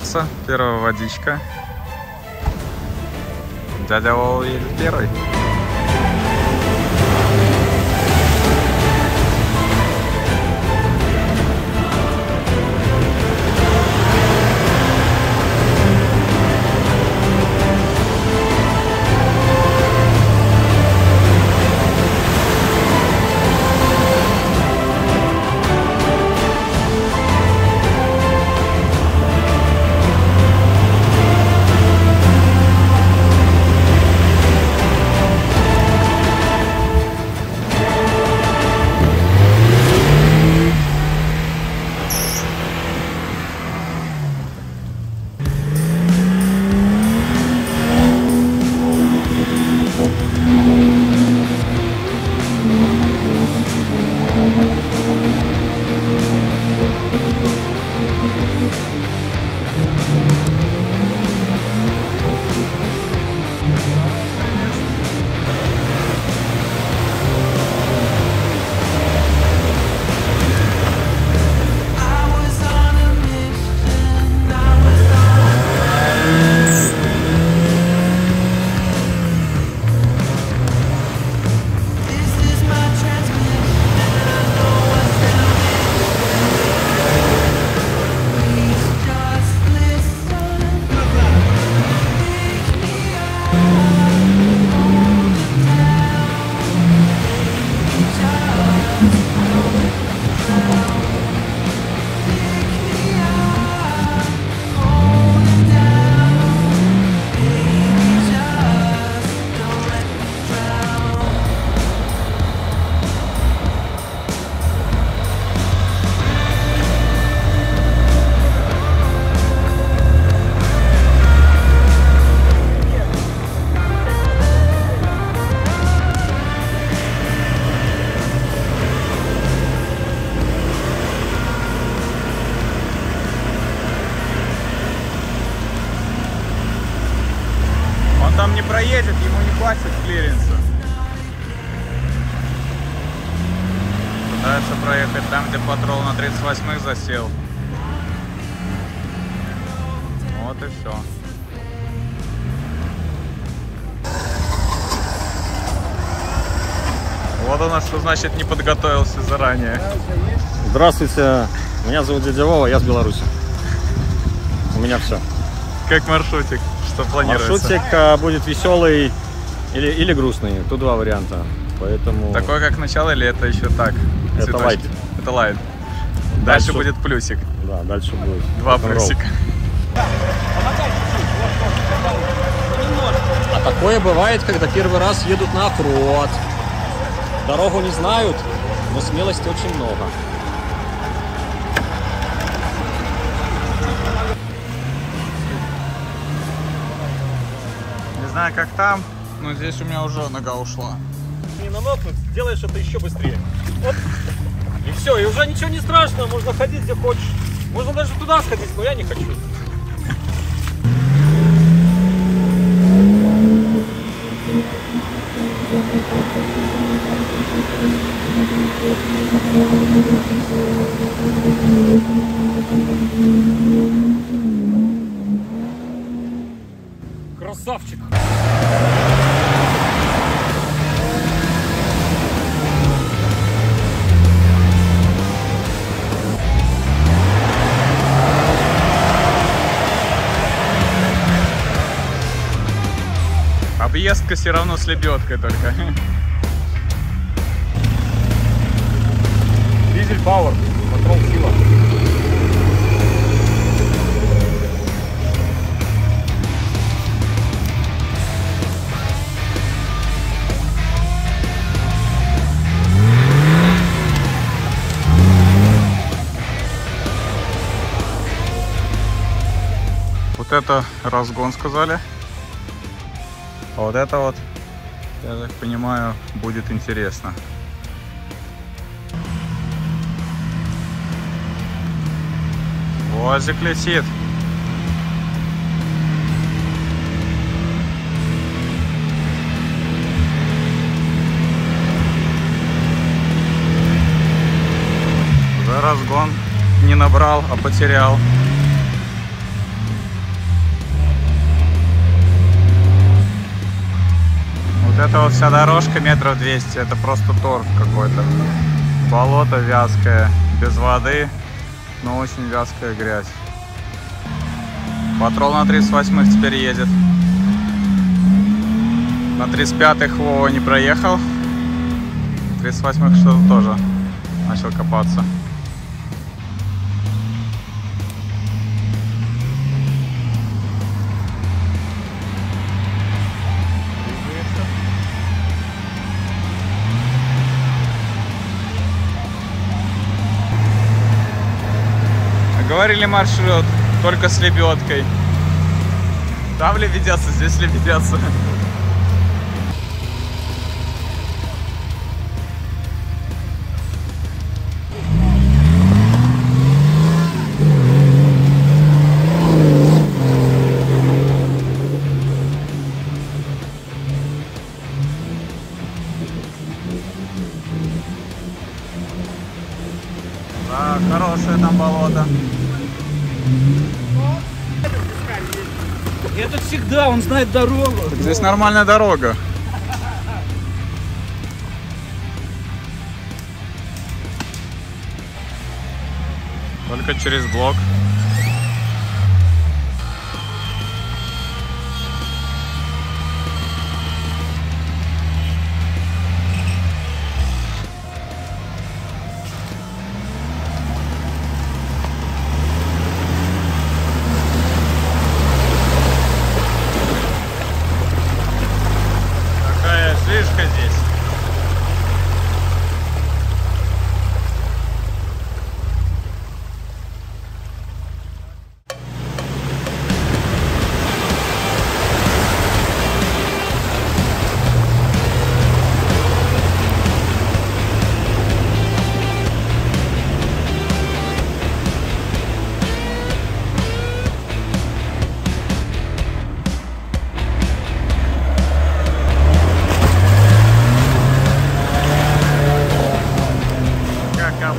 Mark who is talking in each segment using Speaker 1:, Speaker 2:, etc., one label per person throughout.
Speaker 1: колодца. Первая водичка. Дядя Вова едет первый. Проедет, ему не хватит клиренса. Пытается проехать там, где патрол на 38-х засел. Вот и все. Вот оно что значит не подготовился заранее.
Speaker 2: Здравствуйте, меня зовут Дядя Вова, я с Беларуси. У меня все.
Speaker 1: Как маршрутик, что планируется?
Speaker 2: Маршрутик а, будет веселый или, или грустный. Тут два варианта. Поэтому
Speaker 1: Такой как начало или это еще так?
Speaker 2: Это
Speaker 1: Цветочки?
Speaker 2: light.
Speaker 1: Это light. Дальше,
Speaker 2: Дальше-
Speaker 1: будет плюсик.
Speaker 2: да, дальше будет.
Speaker 1: Два плюсика.
Speaker 2: А такое бывает, когда первый раз едут на offroad. Дорогу не знают, но смелости очень много.
Speaker 1: Знаю, как там, но здесь у меня уже нога ушла.
Speaker 3: не намокнуть, делаешь это еще быстрее. Оп. И все, и уже ничего не страшно, можно ходить где хочешь. Можно даже туда сходить, но я не хочу. Красавчик.
Speaker 1: Объездка все равно с лебедкой только.
Speaker 3: Дизель Пауэр,
Speaker 1: Вот это разгон сказали. А вот это вот, я так понимаю, будет интересно. Возик летит. За разгон не набрал, а потерял. Эта вот вся дорожка метров 200, это просто торф какой-то. Болото вязкое, без воды, но очень вязкая грязь. Патрол на 38-х теперь едет. На 35-х Вова не проехал. 38-х что-то тоже начал копаться. Говорили маршрут только с лебедкой. Там лебедятся, здесь лебедятся.
Speaker 2: Знает дорогу.
Speaker 1: Здесь нормальная дорога. Только через блок. Как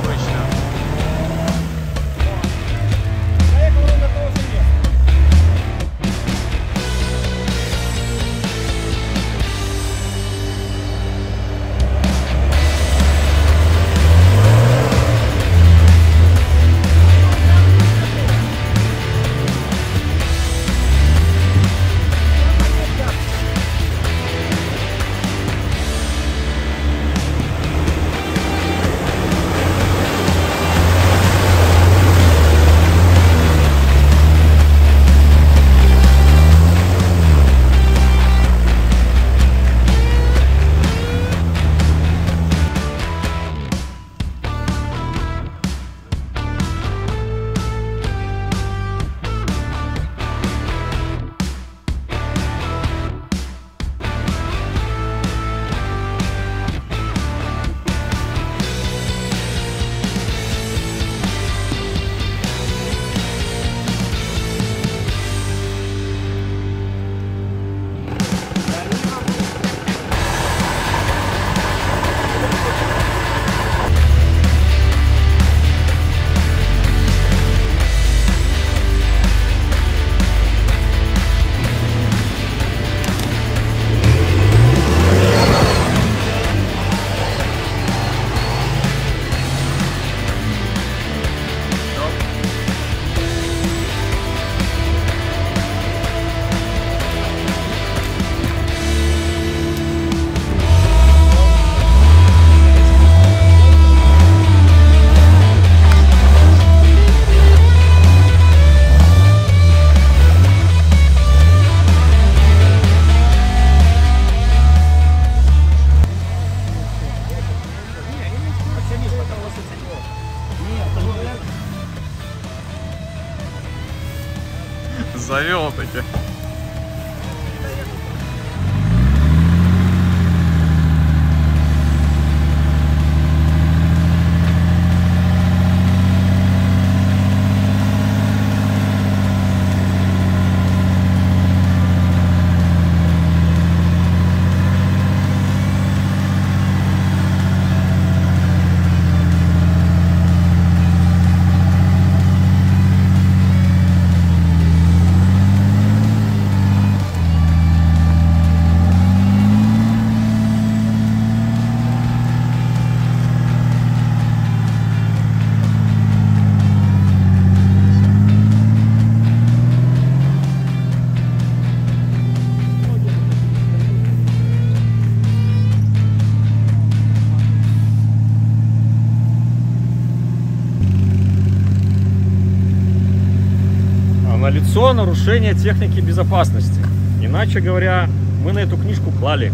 Speaker 2: налицо нарушение техники безопасности. Иначе говоря, мы на эту книжку клали.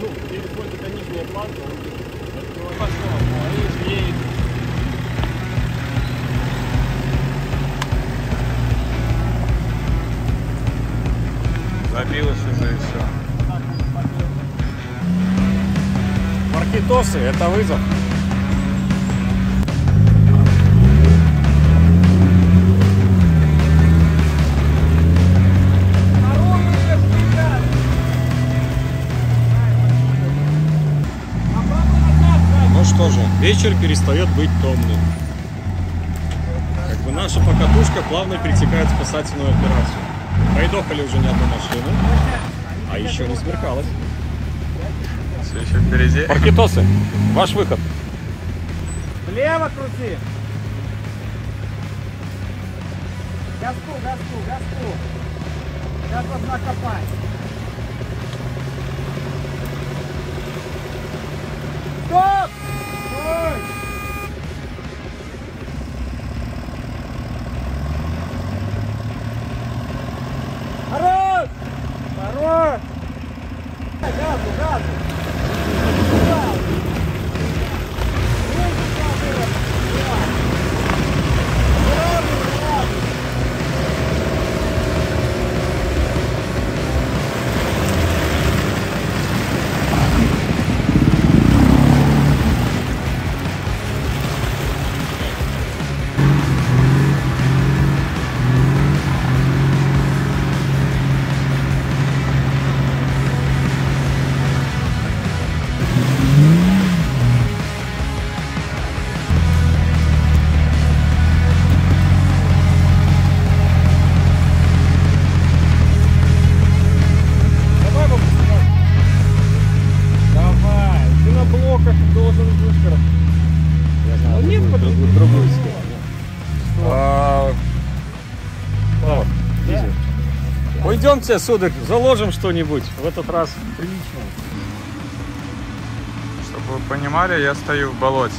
Speaker 2: Ну, а
Speaker 1: Забилось уже и все.
Speaker 2: Маркетосы, это вызов. Ну что же, вечер перестает быть томным. Как бы наша покатушка плавно перетекает в спасательную операцию. Пройдохали уже не одну машину, а еще не смеркалось.
Speaker 1: Все еще впереди.
Speaker 2: Маркетосы, ваш выход.
Speaker 4: Влево крути. Газку, газку, газку. Сейчас вас накопать.
Speaker 2: Пойдемте, сударь, заложим что-нибудь. В этот раз прилично.
Speaker 1: Чтобы вы понимали, я стою в болоте.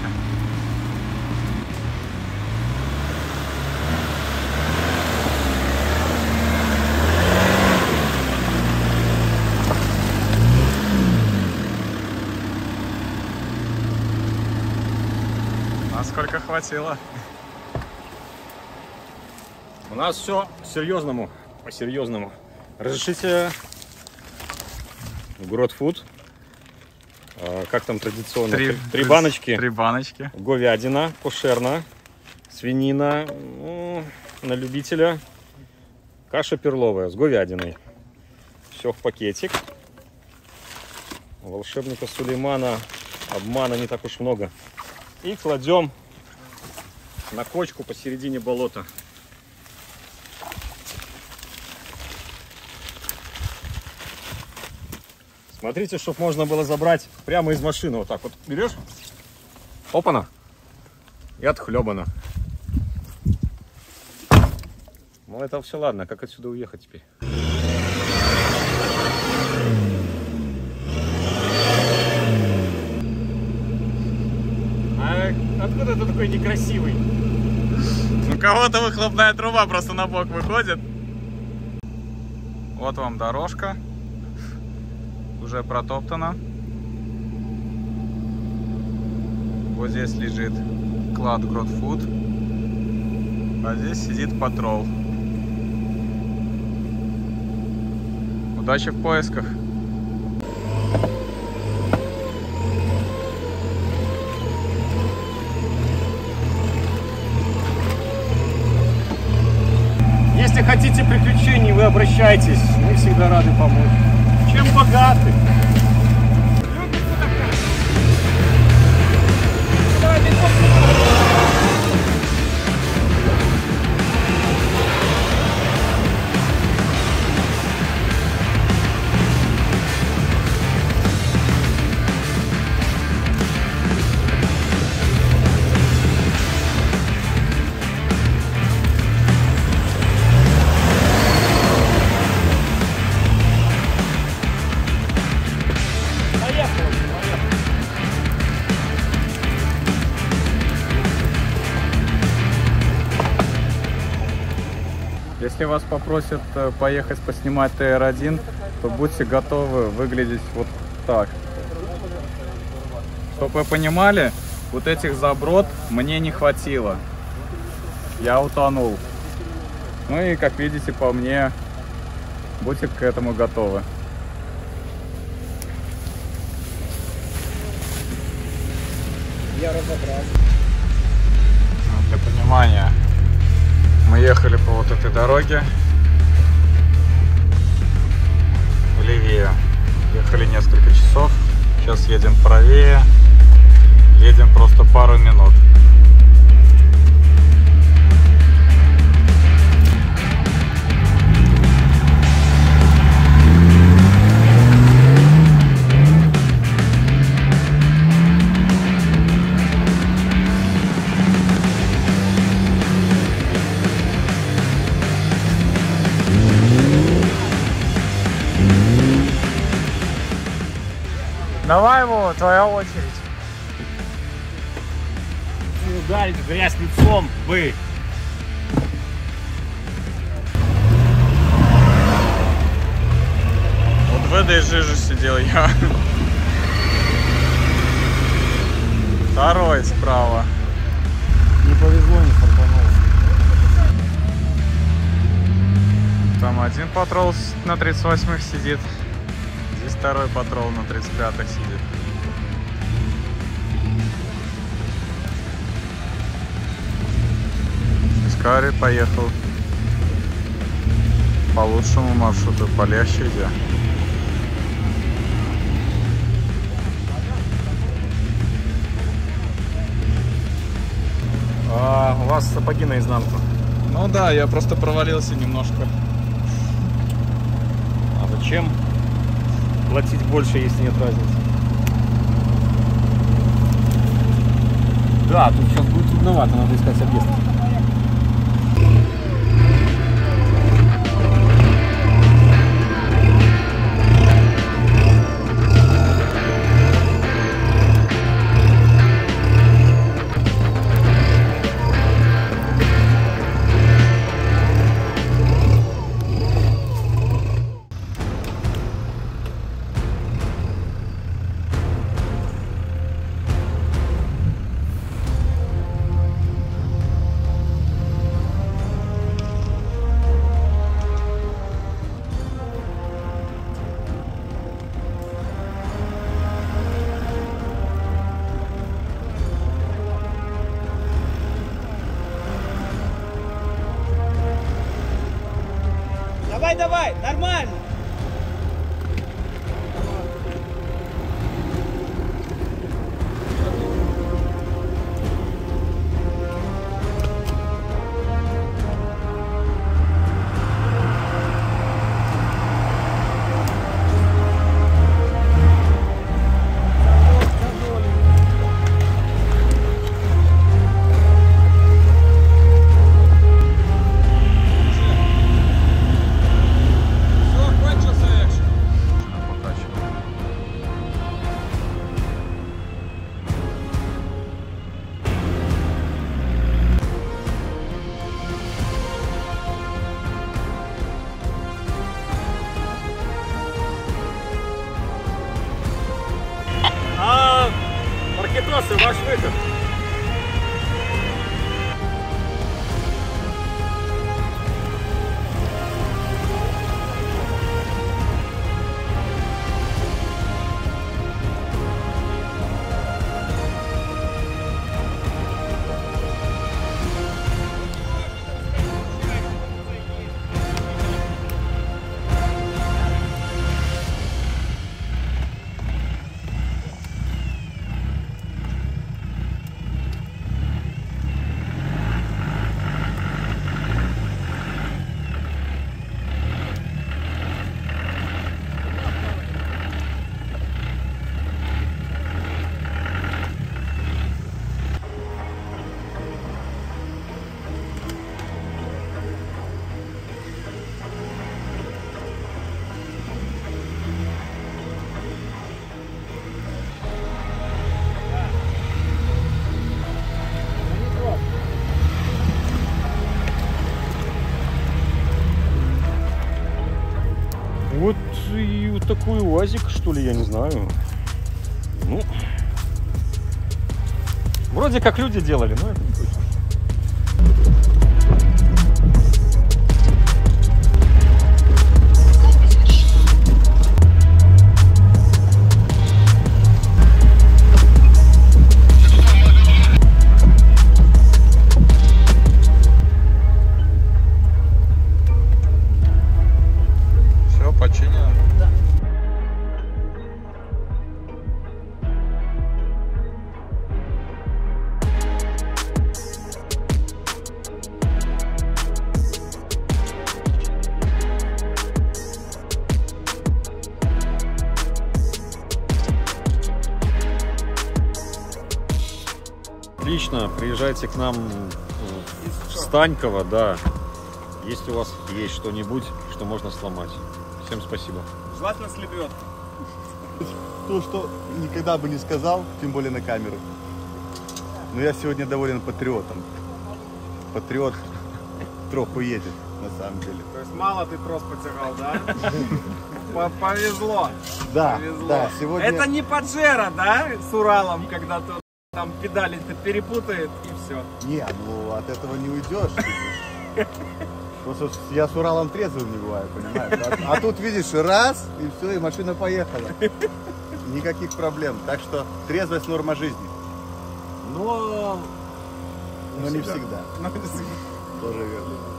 Speaker 1: Насколько хватило.
Speaker 2: У нас все серьезному, по-серьезному. Разрешите Гротфуд. А, Как там традиционно? Три, три баночки.
Speaker 1: Три баночки.
Speaker 2: Говядина, кошерна, свинина ну, на любителя. Каша перловая с говядиной. Все в пакетик. Волшебника Сулеймана обмана не так уж много. И кладем на кочку посередине болота. Смотрите, чтобы можно было забрать прямо из машины. Вот так вот берешь. Опана. И отхлебано. Ну это все ладно, как отсюда уехать теперь? А откуда ты такой некрасивый?
Speaker 1: У кого-то выхлопная труба просто на бок выходит. Вот вам дорожка. Уже протоптана. Вот здесь лежит клад Гротфуд. А здесь сидит патрол. Удачи в поисках.
Speaker 2: Если хотите приключений, вы обращайтесь. Мы всегда рады помочь чем богаты. Любится такая.
Speaker 1: Если вас попросят э, поехать поснимать ТР-1, то будьте готовы выглядеть вот так. Чтобы вы понимали, вот этих заброд мне не хватило. Я утонул. Ну и, как видите, по мне, будьте к этому готовы.
Speaker 4: Я разобрался.
Speaker 1: Для понимания, мы ехали по вот этой дороге Ливию. Ехали несколько часов. Сейчас едем правее. Едем просто пару минут.
Speaker 4: Твоя очередь.
Speaker 3: Ударить в грязь лицом вы.
Speaker 1: Вот в этой жиже сидел я. Второй справа.
Speaker 2: Не повезло, не фартануло.
Speaker 1: Там один патрол на 38-х сидит. Здесь второй патрол на 35-х сидит. Искари поехал по лучшему маршруту, полегче идя.
Speaker 2: А, у вас сапоги наизнанку.
Speaker 1: Ну да, я просто провалился немножко.
Speaker 2: А зачем платить больше, если нет разницы? Да, тут сейчас будет трудновато, надо искать объезд.
Speaker 4: Давай, нормально.
Speaker 3: Маркетосы, ваш выход.
Speaker 2: УАЗик, что ли, я не знаю. Ну, вроде как люди делали, но это не точно. Приезжайте к нам э, в Станьково, да. Если у вас есть что-нибудь, что можно сломать. Всем спасибо.
Speaker 4: Желательно с лебедкой.
Speaker 5: То, что никогда бы не сказал, тем более на камеру. Но я сегодня доволен патриотом. Патриот троху едет, на самом деле.
Speaker 4: То есть мало ты трос потягал, да? По- Повезло.
Speaker 5: Да,
Speaker 4: Повезло.
Speaker 5: да, сегодня...
Speaker 4: Это не Паджеро, да, с Уралом, когда то там педали-то перепутает и все.
Speaker 5: Не, ну от этого не уйдешь. Просто я с Уралом трезвым не бываю, понимаешь? А, а тут видишь, раз, и все, и машина поехала. Никаких проблем. Так что трезвость норма жизни.
Speaker 4: Но
Speaker 5: Но не всегда. Тоже верно.